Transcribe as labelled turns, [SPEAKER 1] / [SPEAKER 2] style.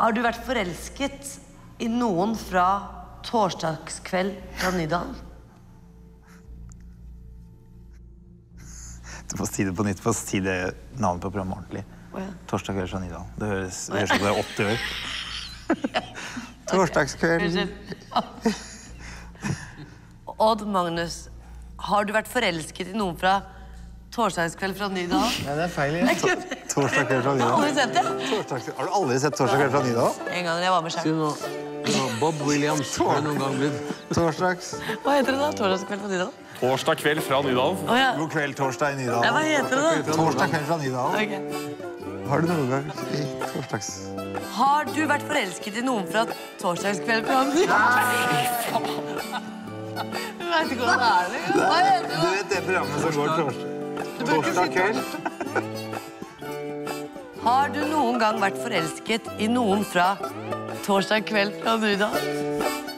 [SPEAKER 1] Har du vært forelsket i noen fra torsdagskveld fra Nydalen?
[SPEAKER 2] Du må si det på nytt. Få si det navnet på programmet ordentlig.
[SPEAKER 1] Ja.
[SPEAKER 2] Torsdag kveld fra Nydalen. Det høres ut som det er 80 år. Torsdagskveld.
[SPEAKER 1] Odd Magnus, har du vært forelsket i noen fra torsdagskveld fra Nydalen?
[SPEAKER 3] Nei, det er feil
[SPEAKER 1] kødder.
[SPEAKER 2] Torsdag kveld fra
[SPEAKER 1] Har du
[SPEAKER 2] Nydalen.
[SPEAKER 1] sett det?
[SPEAKER 2] Torsdags- Har du aldri sett Torsdag kveld fra Nydalen?
[SPEAKER 1] En gang da jeg var med
[SPEAKER 3] nå, Bob Williams har noen gang blitt.
[SPEAKER 2] Torsdags.
[SPEAKER 1] Hva heter det da? Torsdagskveld fra Nydalen?
[SPEAKER 4] Torsdag kveld fra Nydalen.
[SPEAKER 1] Oh, ja.
[SPEAKER 2] God kveld, torsdag i
[SPEAKER 1] ja. Hva
[SPEAKER 2] Nydalen.
[SPEAKER 1] heter det da?
[SPEAKER 2] Torsdag kveld fra Nydalen.
[SPEAKER 1] Okay.
[SPEAKER 2] Har du noen gang i torsdags...
[SPEAKER 1] Har du vært forelsket i noen fra torsdagskveld fra Nydalen? Du vet ikke hva det er eller? Hva heter det?
[SPEAKER 2] Du vet det programmet som går torsdag, torsdag kveld?
[SPEAKER 1] Har du noen gang vært forelsket i noen fra torsdag kveld fra Nydalen?